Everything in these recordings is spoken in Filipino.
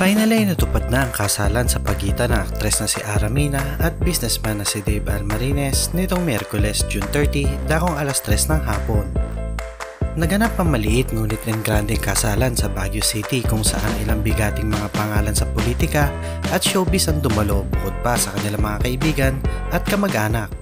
Finally, natupad na ang kasalan sa pagitan ng aktres na si Aramina at businessman na si Dave Almarines nitong Miyerkules, June 30, dakong alas 3 ng hapon. Naganap ang maliit ngunit ng grandeng kasalan sa Baguio City kung saan ilang bigating mga pangalan sa politika at showbiz ang dumalo bukod pa sa kanilang mga kaibigan at kamag-anak.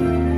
Amen.